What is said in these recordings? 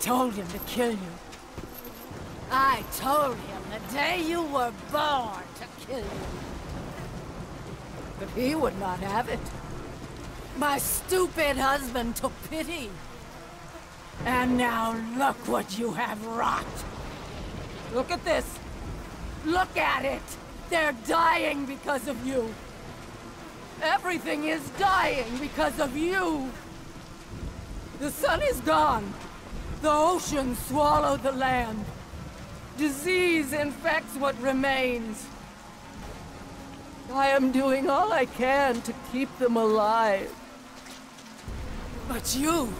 Told him to kill you. I told him the day you were born to kill you. But he would not have it. My stupid husband took pity. And now look what you have wrought. Look at this. Look at it. They're dying because of you. Everything is dying because of you. The sun is gone. The ocean swallowed the land. Disease infects what remains. I am doing all I can to keep them alive. But you...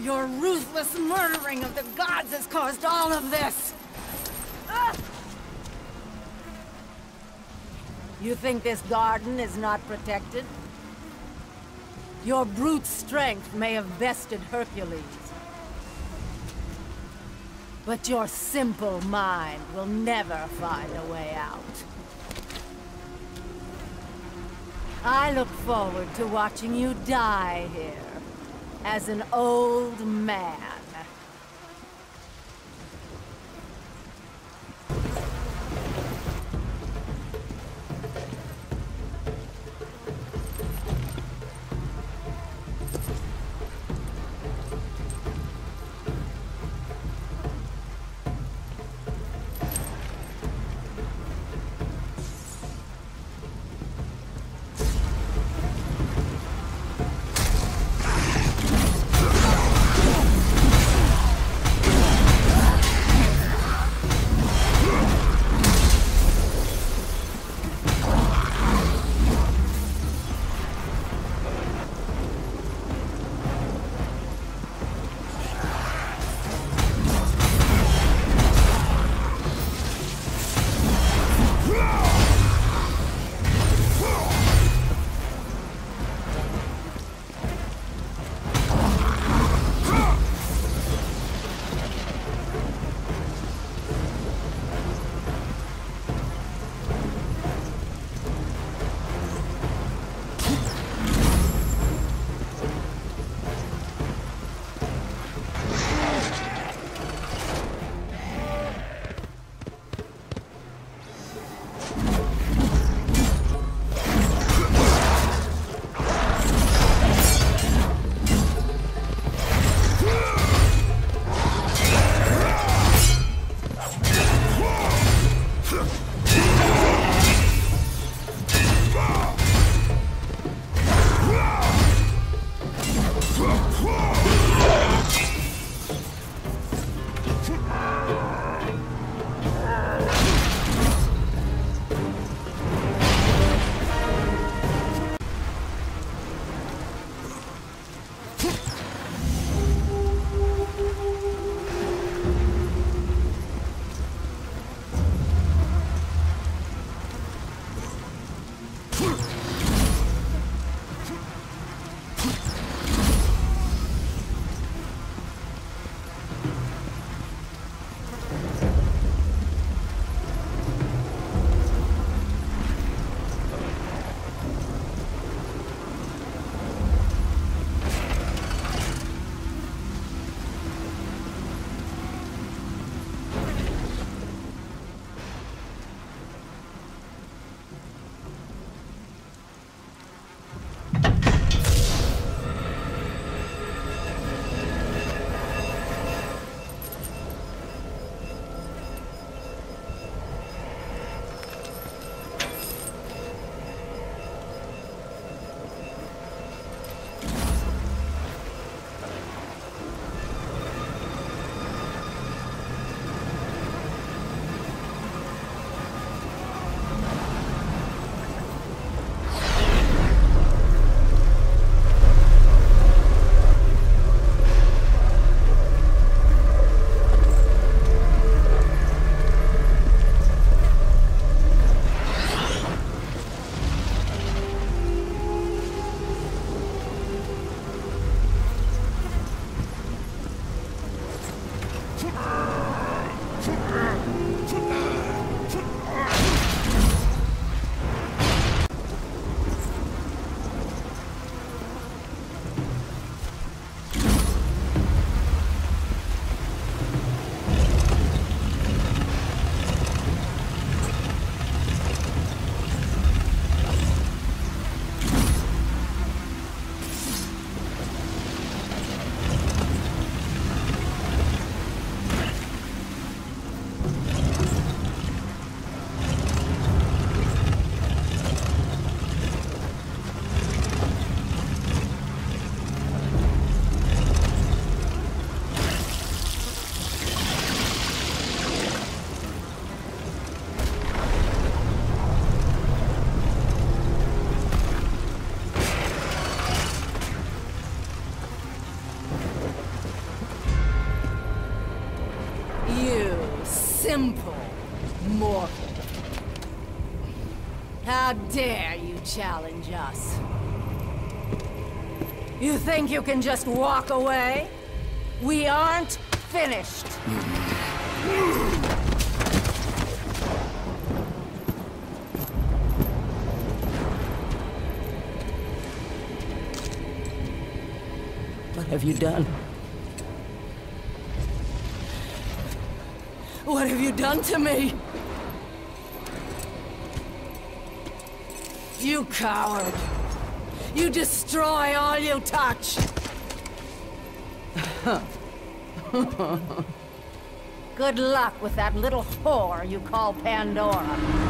Your ruthless murdering of the gods has caused all of this! Ah! You think this garden is not protected? Your brute strength may have bested Hercules. But your simple mind will never find a way out. I look forward to watching you die here, as an old man. You think you can just walk away? We aren't finished. What have you done? What have you done to me? You coward! You destroy all you touch! Good luck with that little whore you call Pandora.